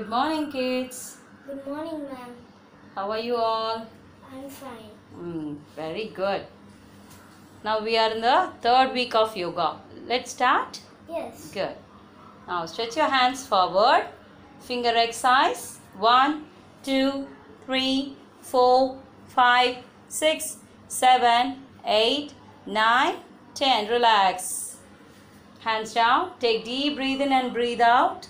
Good morning, kids. Good morning, ma'am. How are you all? I'm fine. Mm, very good. Now we are in the third week of yoga. Let's start. Yes. Good. Now stretch your hands forward. Finger exercise. One, two, three, four, five, six, seven, eight, nine, ten. Relax. Hands down. Take deep breathe in and breathe out.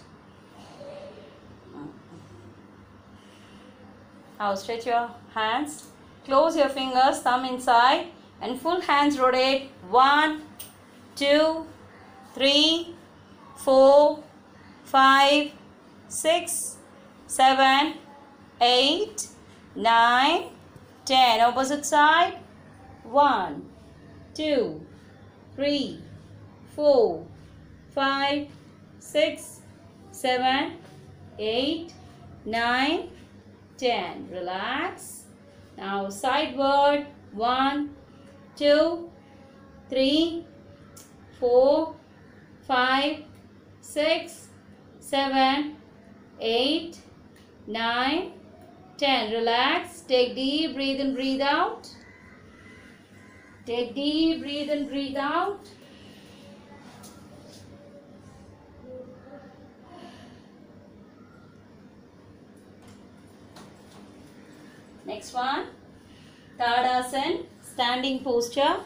Now stretch your hands. Close your fingers, thumb inside, and full hands rotate. One, two, three, four, five, six, seven, eight, nine, ten. Opposite side. One, two, three, four, five, six, seven, eight, nine, ten. Relax. Now sideward. One, two, three, four, five, six, seven, eight, nine, ten. Relax. Take deep breathe in, breathe out. Take deep breathe in, breathe out. Next one. Tadasana, standing posture.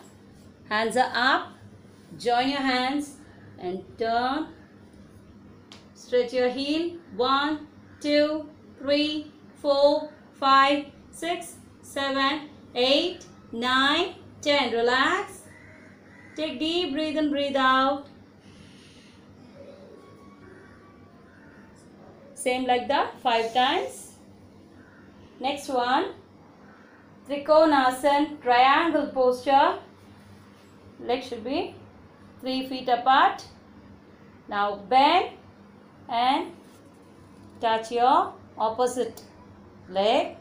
Hands are up. Join your hands and turn. Stretch your heel. One, two, three, four, five, six, seven, eight, nine, ten. Relax. Take deep breathe in, breathe out. Same like that, five times. Next one. Trikonasana, triangle posture. Legs should be 3 feet apart. Now bend and touch your opposite leg.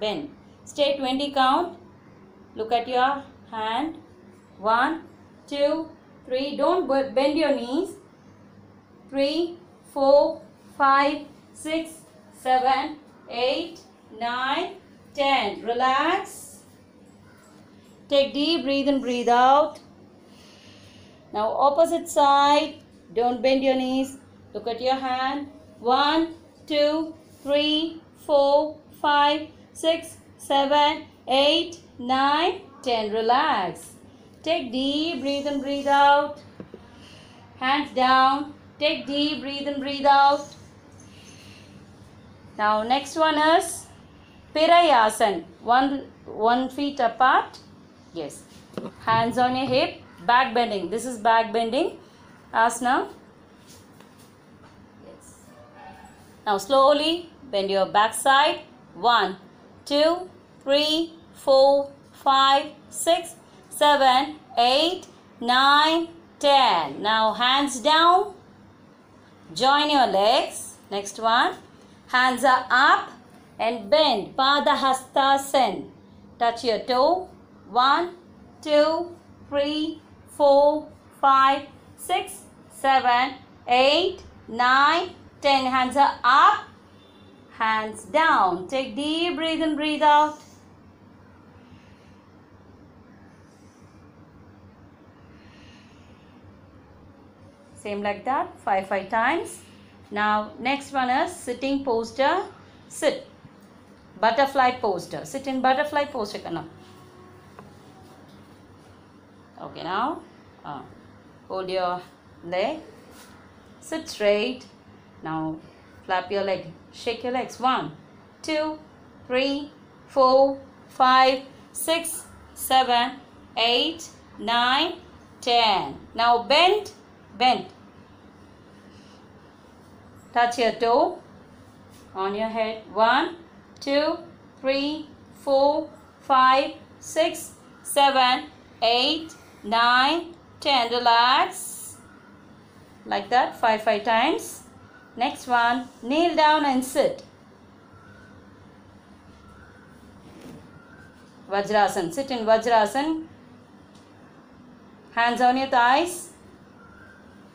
Bend. Stay 20 count. Look at your hand. 1, 2, 3. Don't bend your knees. 3, 4, 5, 6, 7, 8, 9, 10. Relax. Take deep breathe in, breathe out. Now opposite side. Don't bend your knees. Look at your hand. 1, 2, 3, 4, 5, 6, 7, 8, 9, 10. Relax. Take deep breathe in, breathe out. Hands down. Take deep breathe in, breathe out. Now next one is Pirayasana. One one feet apart. Yes. Hands on your hip. Back bending. This is back bending. Asana. Yes. Now slowly bend your back side. One, two, three, four, five, six, seven, eight, nine, ten. Now hands down. Join your legs. Next one. Hands are up and bend. Padahastasana. Touch your toe. One, two, three, four, five, six, seven, eight, nine, ten. Hands are up. Hands down. Take deep breathe in, breathe out. Same like that. Five, five times. Now, next one is sitting posture. Sit. Butterfly posture. Sit in butterfly posture. Kana. Okay, now uh, hold your leg. Sit straight. Now, flap your leg. Shake your legs. One, two, three, four, five, six, seven, eight, nine, ten. Now, bend, bend. Touch your toe on your head. One, two, three, four, five, six, seven, eight, nine, ten. Relax. Like that, five, five times. Next one, kneel down and sit. Vajrasan. Sit in Vajrasan. Hands on your thighs.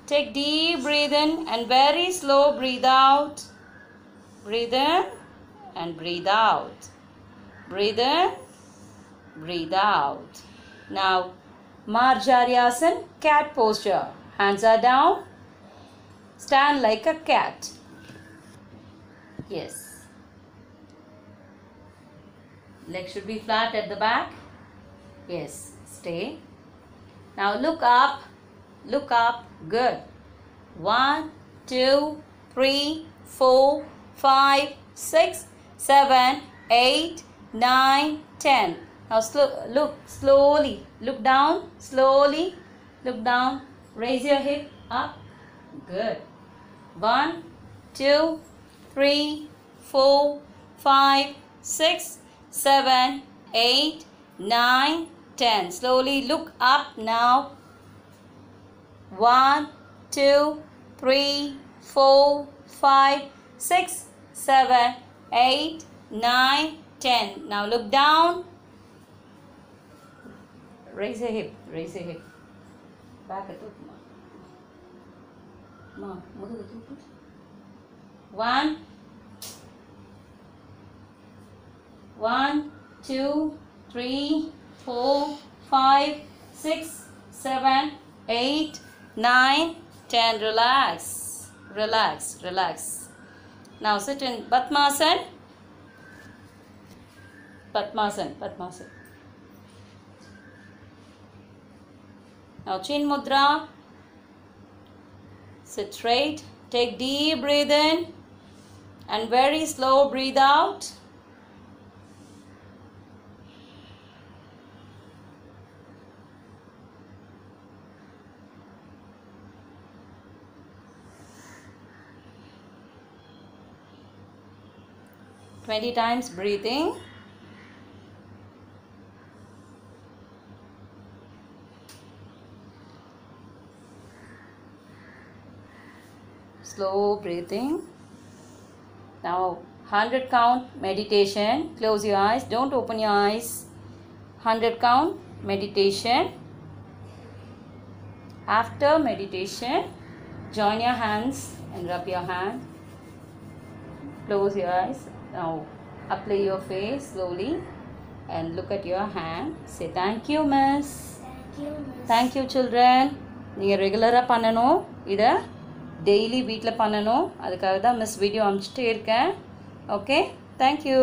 Take deep breathe in and very slow breathe out. breathe in and breathe out. Breathe in, breathe out. Now, Marjariasan, cat posture. Hands are down. Stand like a cat. Yes. Leg should be flat at the back. Yes. Stay. Now look up. Look up. Good. One, two, three, four, five, six, seven, eight, nine, ten. Now slow, look slowly. Look down. Slowly. Look down. Raise your hip up. Good. One, two, three, four, five, six, seven, eight, nine, ten. Slowly look up now. One, two, three, four, five, six, seven, 8, 9, 10. Now look down. Raise the hip. Raise the hip. Back a took. One. one, one, two, three, four, five, six, seven, eight, nine, ten. Relax, relax, relax. Now sit in Padmasan. Padmasan. Padmasan. Now chin mudra. Sit straight. Take deep breath in and very slow breathe out. Twenty times breathing. Slow breathing. Now, 100 count meditation. Close your eyes. Don't open your eyes. 100 count meditation. After meditation, join your hands and rub your hand. Close your eyes. Now, apply your face slowly and look at your hand. Say thank you, miss. Thank you, Miss. Thank you children நீங்கள் ரெகுலராக பண்ணணும் இதை daily வீட்டில் பண்ணணும் அதுக்காக தான் miss video அனுப்பிச்சிட்டே இருக்கேன் okay thank you